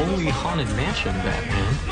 Holy Haunted Mansion, Batman.